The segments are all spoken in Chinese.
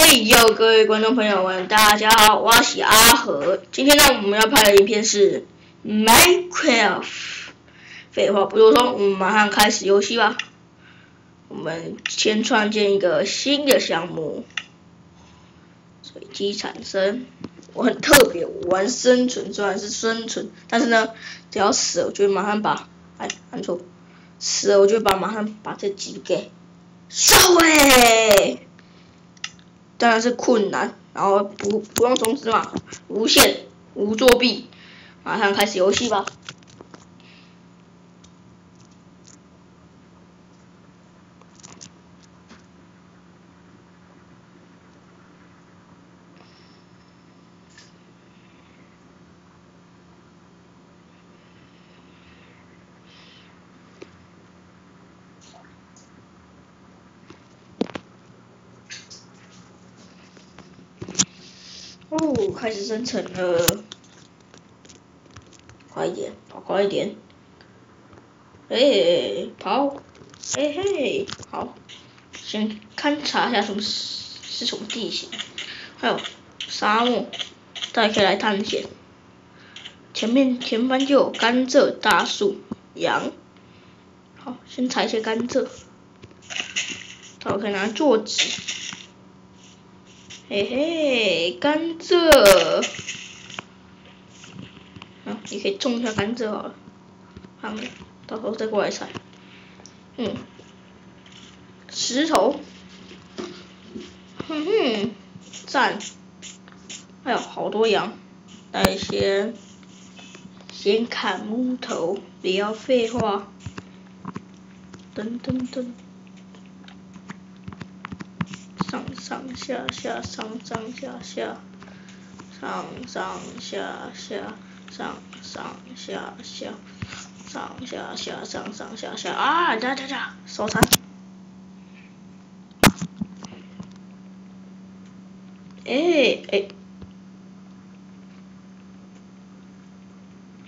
嘿呦，各位观众朋友们，大家好，我是阿和。今天呢，我们要拍的影片是 Minecraft。废话不多说，我们马上开始游戏吧。我们先创建一个新的项目，随机产生。我很特别，我玩生存，虽然是生存，但是呢，只要死了，我就马上把，哎，按错，死了我就把马上把这几给烧哎。当然是困难，然后不不用充值嘛，无限无作弊，马上开始游戏吧。开始生成了，快一点，跑快一点，哎，跑，嘿嘿，好，先勘察一下什么是什么地形，还有沙漠，大家可以来探险。前面前方就有甘蔗、大树、羊，好，先采一些甘蔗，它可以拿来做纸。嘿嘿，甘蔗，好，你可以种一下甘蔗好了，好，到时候再过来采。嗯，石头，哼哼，赞，哎呦好多羊，来先先砍木头，不要废话，噔噔噔。上下下，上上下下，上上下下，上上下下，上下下上上下下啊！哒哒哒，收藏。哎哎，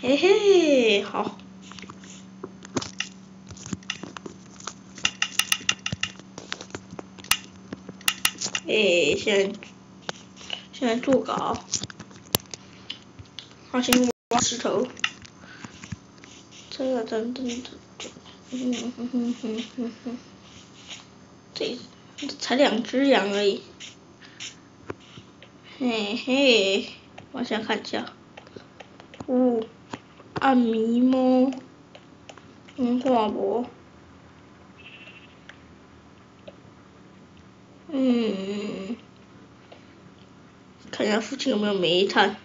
嘿嘿，好。哎，现在现在做稿，好，先挖石头，这个等等等，嗯哼哼哼哼哼，这才两只羊而已，嘿嘿，我想看一下，哦，暗迷猫，嗯，画不？嗯，看一下附近有没有煤炭，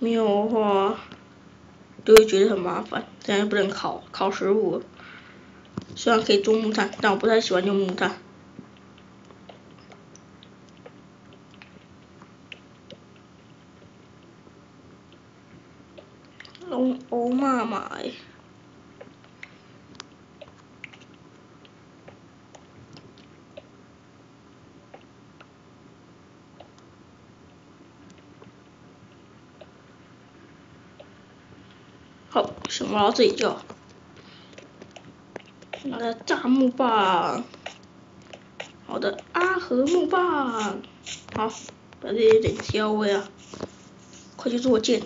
没有的话，就会觉得很麻烦，这样又不能烤烤食物。虽然可以做木炭，但我不太喜欢用木炭。好，想到这里叫。拿个炸木棒，好的，阿和木棒，好，把这些点交位啊，快去做剑，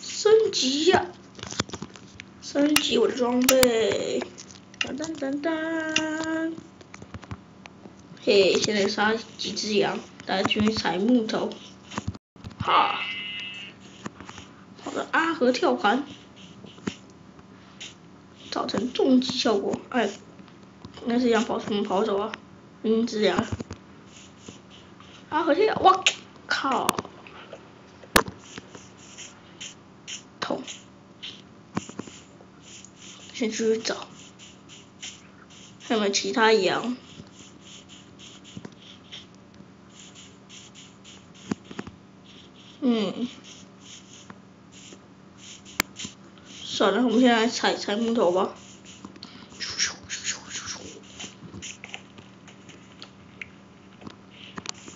升级呀，升级我的装备，当当当当，嘿，现在杀几只羊，大家去采木头，哈。阿和跳盘，造成重击效果。哎，那是想跑什么跑走啊？嗯，这样。阿和跳，我靠！痛。先出去找，还有没有其他羊？算了，我们现在采采木头吧。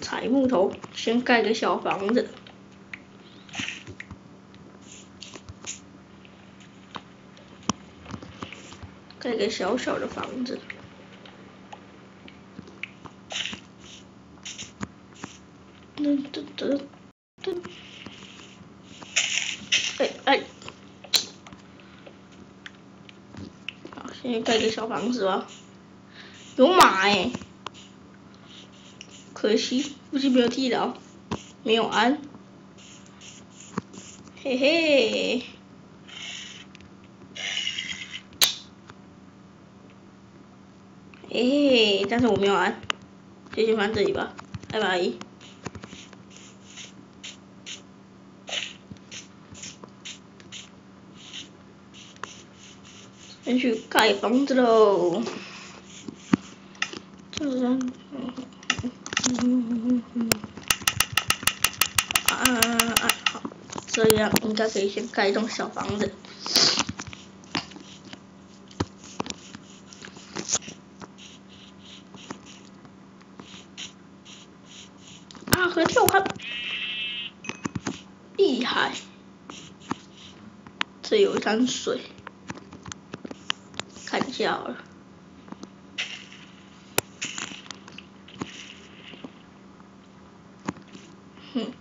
采木头，先盖个小房子。盖个小小的房子。噔噔噔。现在盖个小房子吧。有马哎，可惜不是没有地牢，没有安，嘿嘿，嘿嘿，但是我没有安，就先放这里吧，拜拜。先去盖房子喽。嗯嗯嗯嗯嗯啊好，这样应该可以先盖一栋小房子。啊，和跳看，厉害！这有一滩水，看一下好了。嗯，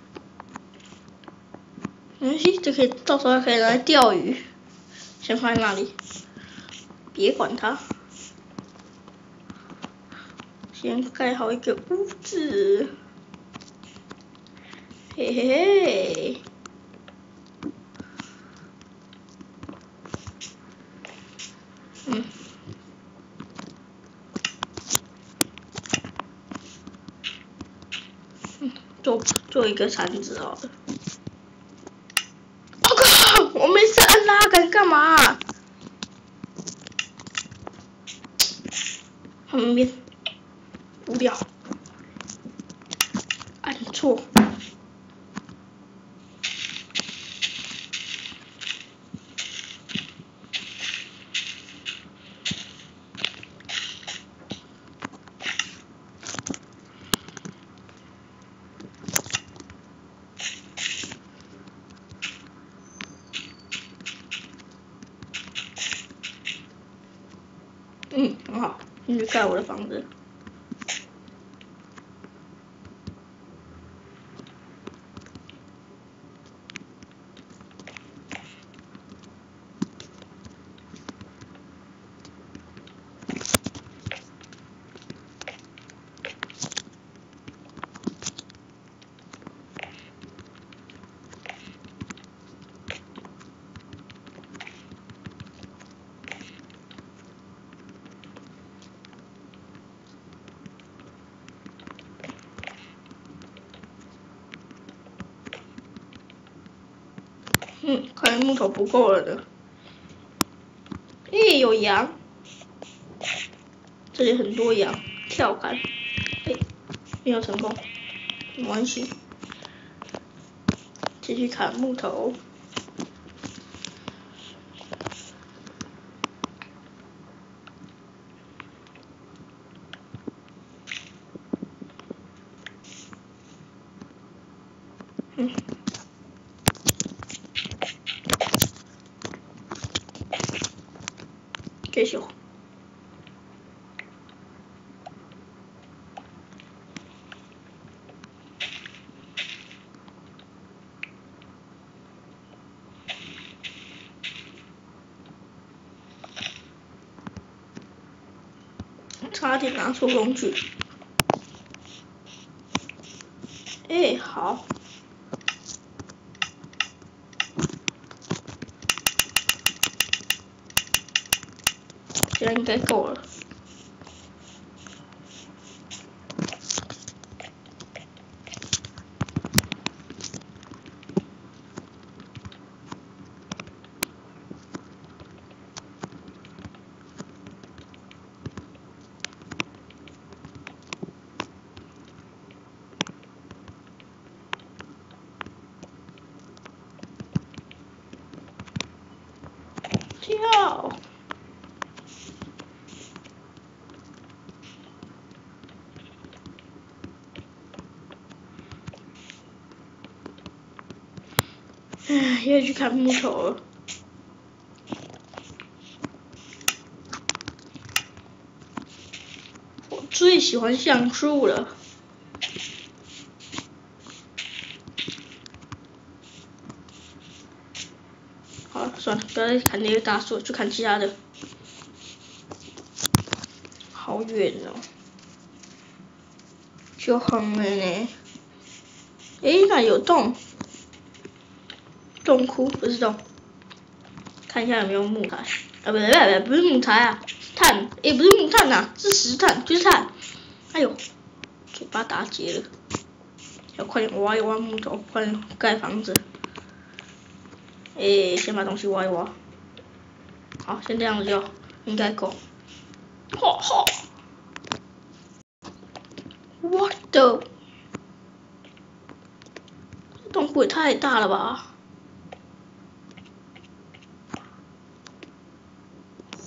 没关系，这可以到时候可以拿来钓鱼，先放在那里，别管它，先盖好一个屋子，嘿嘿嘿，嗯。做一个铲子好了。我靠！我没事按拉杆干嘛？旁边无聊，按错。嗯，很好，继续盖我的房子。嗯，看来木头不够了的。咦，有羊，这里很多羊，跳开，哎，没有成功，没关系，继续砍木头。继续。差点拿错工具。哎，好。这应该哎，要去看木头。我最喜欢橡树了。好了，算了，不要再砍那个大树，去看其他的。好远哦，就很面呢。哎，那有洞。洞窟不是洞，看一下有没有木材。啊，不对不对，不是木材啊，炭，诶，不是木炭呐，是石炭，就是炭。哎呦，嘴巴打结了，要快点挖一挖木头，快点盖房子。诶，先把东西挖一挖。好，先这样子就应该够。哈哈，What the？洞窟也太大了吧！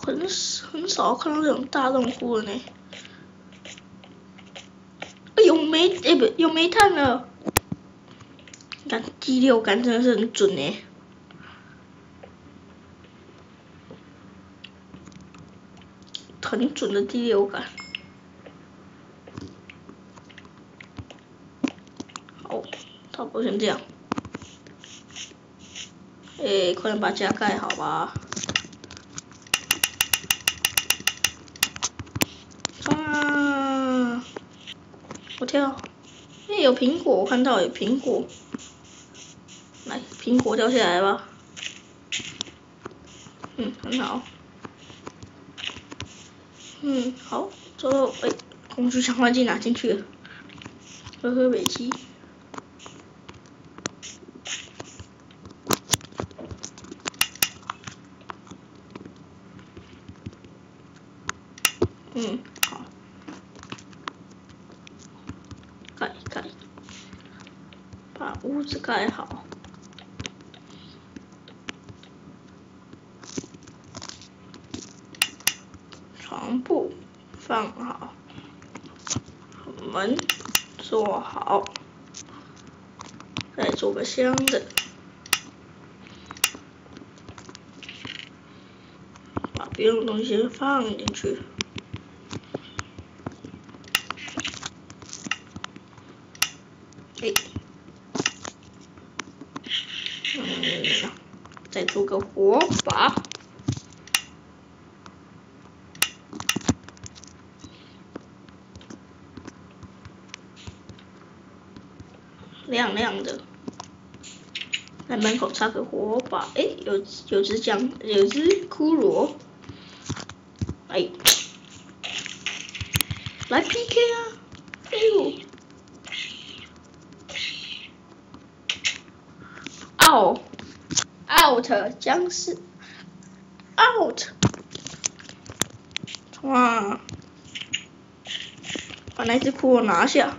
很很少看到这种大洞窟的呢。哎呦，煤哎不，有煤炭了。看第六感真的是很准呢。很准的第六感。好，差不多先这样。哎，快点把家盖好吧。啊！我跳。哎，有苹果，我看到有苹果。来，苹果掉下来吧。嗯，很好。嗯，好，最后哎，工具强化剂拿进去了，呵呵尾气。嗯，好，盖盖，把屋子盖好。床铺放好，门做好，再做个箱子，把别的东西放进去。哎，再做个火把。亮亮的，在门口插个火把，哎，有有只姜，有只骷髅，哎，来 PK 啊！哎呦，out，out，僵尸，out，哇，把那只骷髅拿下。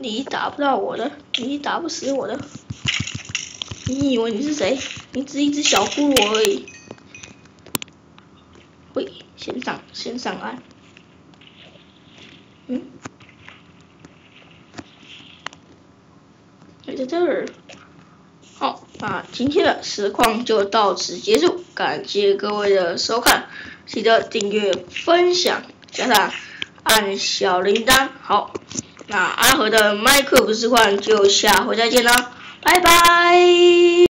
你打不到我的，你打不死我的。你以为你是谁？你只一只小骷髅而已。喂，先上，先上岸。嗯？在这儿。好，那今天的实况就到此结束，感谢各位的收看，记得订阅、分享，加上按小铃铛。好。那阿和的麦克不是换，就下回再见了，拜拜。